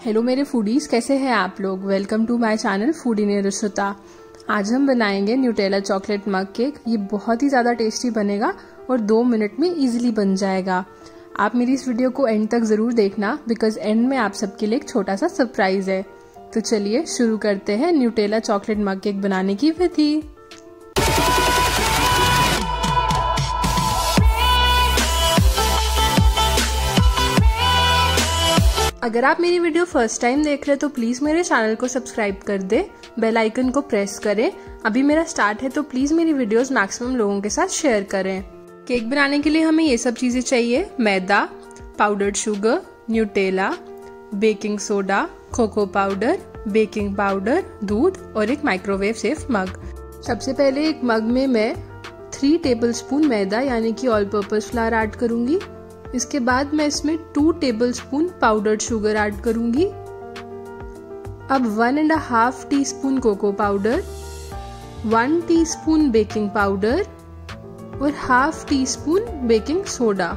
Hello मेरे foodies कैसे हैं आप लोग? Welcome to my channel foodie ने निरुषता आज हम बनाएँगे न्यूटेला चॉकलेट मग केक ये बहुत ही ज़्यादा टेस्टी बनेगा और दो मिनट में इजीली बन जाएगा। आप मेरी इस वीडियो को एंड तक ज़रूर देखना बिकॉज़ एंड में आप सबके लिए एक छोटा सा सरप्राइज़ है। तो चलिए शुरू करते हैं न्यूटेला चॉकलेट मग केक बनाने की विधि। अगर आप मेरी वीडियो फ़र्स्ट टाइम देख रहे हैं तो प्लीज़ मेरे चैनल को सब्सक्राइब कर दे, बेल आइकन को प्रेस करें। अभी मेरा स्टार्ट है तो प्लीज़ मेरी वीडियोस मैक्सिमम लोगों के साथ शेयर करें। केक बनाने के लिए हमें ये सब चीज़ें चाहिए। मैदा powdered sugar Nutella baking soda cocoa powder baking powder दूध और एक माइक्रोवेव सेफ़ मग सबसे पहले एक मग में मैं थ्री टेबल स्पून मैदा, यानी कि ऑल पर्पज फ्लावर ऐड करूँगी। इसके बाद मैं इसमें two tablespoon powdered sugar add करूँगी। अब one and half teaspoon cocoa powder one teaspoon baking powder और half teaspoon baking soda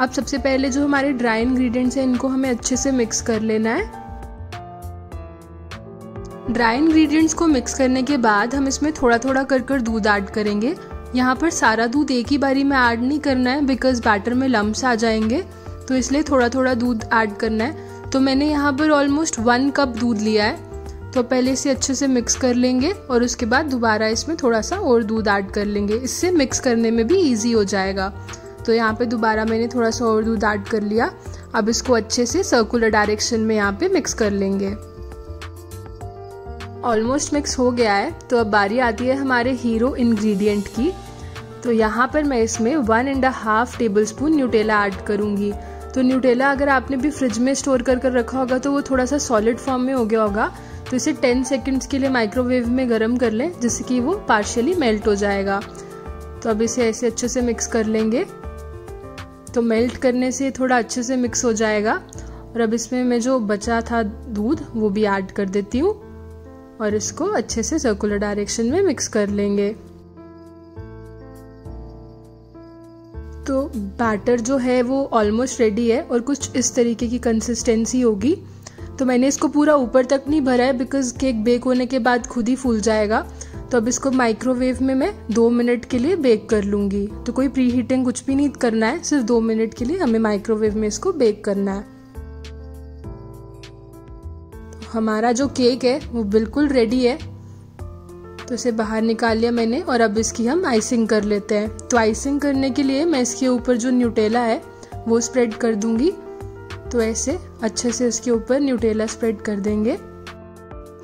अब सबसे पहले जो हमारे ड्राई इंग्रेडिएंट्स हैं, इनको हमें अच्छे से मिक्स कर लेना है। ड्राई इंग्रेडिएंट्स को मिक्स करने के बाद हम इसमें थोड़ा थोड़ा कर कर दूध ऐड करेंगे। यहाँ पर सारा दूध एक ही बारी में ऐड नहीं करना है बिकॉज़ बैटर में लम्स आ जाएँगे। तो इसलिए थोड़ा थोड़ा दूध ऐड करना है। तो मैंने यहाँ पर ऑलमोस्ट वन कप दूध लिया है। तो पहले इसे अच्छे से मिक्स कर लेंगे और उसके बाद दोबारा इसमें थोड़ा सा और दूध ऐड कर लेंगे। इससे मिक्स करने में भी ईजी हो जाएगा। तो यहाँ पे दोबारा मैंने थोड़ा सा और दूध ऐड कर लिया। अब इसको अच्छे से सर्कुलर डायरेक्शन में यहाँ पे मिक्स कर लेंगे। ऑलमोस्ट मिक्स हो गया है तो अब बारी आती है हमारे हीरो इंग्रेडिएंट की। तो यहाँ पर मैं इसमें one and half tablespoon Nutella add करूँगी। तो न्यूटेला अगर आपने भी फ्रिज में स्टोर कर कर रखा होगा तो वो थोड़ा सा सॉलिड फॉर्म में हो गया होगा। तो इसे 10 सेकंड्स के लिए माइक्रोवेव में गर्म कर लें, जिससे कि वो पार्शियली मेल्ट हो जाएगा। तो अब इसे ऐसे अच्छे से मिक्स कर लेंगे। तो मेल्ट करने से थोड़ा अच्छे से मिक्स हो जाएगा। और अब इसमें मैं जो बचा था दूध, वो भी ऐड कर देती हूँ। और इसको अच्छे से सर्कुलर डायरेक्शन में मिक्स कर लेंगे। तो बैटर जो है वो ऑलमोस्ट रेडी है और कुछ इस तरीके की कंसिस्टेंसी होगी। तो मैंने इसको पूरा ऊपर तक नहीं भरा है बिकॉज़ केक बेक होने के बाद खुद ही फूल जाएगा। तो अब इसको माइक्रोवेव में मैं दो मिनट के लिए बेक कर लूँगी। तो कोई प्री हीटिंग कुछ भी नहीं करना है, सिर्फ़ दो मिनट के लिए हमें माइक्रोवेव में इसको बेक करना है। हमारा जो केक है, वो बिल्कुल रेडी है। तो इसे बाहर निकाल लिया मैंने और अब इसकी हम आइसिंग कर लेते हैं। तो आइसिंग करने के लिए मैं इसके ऊपर जो न्यूटेला है, वो स्प्रेड कर दूँगी। तो ऐसे अच्छे से इसके ऊपर न्यूटेला स्प्रेड कर देंगे।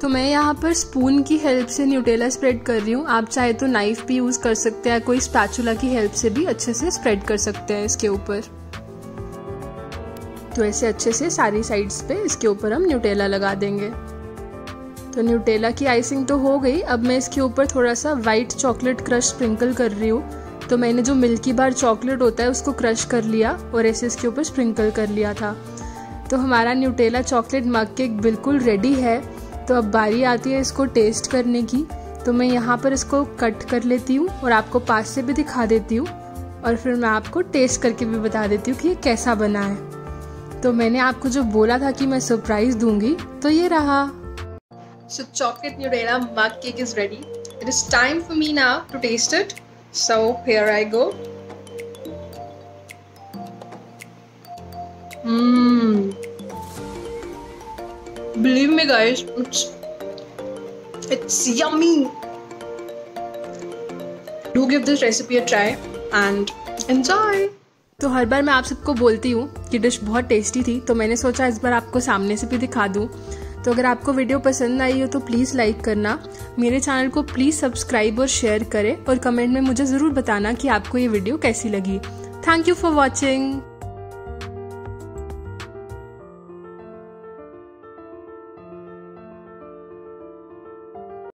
तो मैं यहाँ पर स्पून की हेल्प से न्यूटेला स्प्रेड कर रही हूँ। आप चाहे तो नाइफ भी यूज़ कर सकते हैं, कोई स्पैचुला की हेल्प से भी अच्छे से स्प्रेड कर सकते हैं इसके ऊपर। तो ऐसे अच्छे से सारी साइड्स पे इसके ऊपर हम न्यूटेला लगा देंगे। तो न्यूटेला की आइसिंग तो हो गई। अब मैं इसके ऊपर थोड़ा सा वाइट चॉकलेट क्रश स्प्रिंकल कर रही हूँ। तो मैंने जो मिल्की बार चॉकलेट होता है, उसको क्रश कर लिया और ऐसे इसके ऊपर स्प्रिंकल कर लिया था। तो हमारा न्यूटेला चॉकलेट मग केक बिल्कुल रेडी है। तो अब बारी आती है इसको टेस्ट करने की। तो मैं यहाँ पर इसको कट कर लेती हूँ और आपको पास से भी दिखा देती हूँ। और फिर मैं आपको टेस्ट करके भी बता देती हूँ कि ये कैसा बना है। तो मैंने आपको जो बोला था कि मैं सरप्राइज़ दूँगी तो ये रहा। So chocolate Nutella mug cake is ready it is time for me now to taste it so here I go believe me guys it's yummy do give this recipe a try and enjoy तो हर बार मैं आप सबको बोलती हूँ कि dish बहुत tasty थी तो मैंने सोचा इस बार आपको सामने से भी दिखा दूँ। तो अगर आपको वीडियो पसंद आई हो तो प्लीज़ लाइक करना। मेरे चैनल को प्लीज़ सब्सक्राइब और शेयर करें और कमेंट में मुझे ज़रूर बताना कि आपको ये वीडियो कैसी लगी। Thank you for watching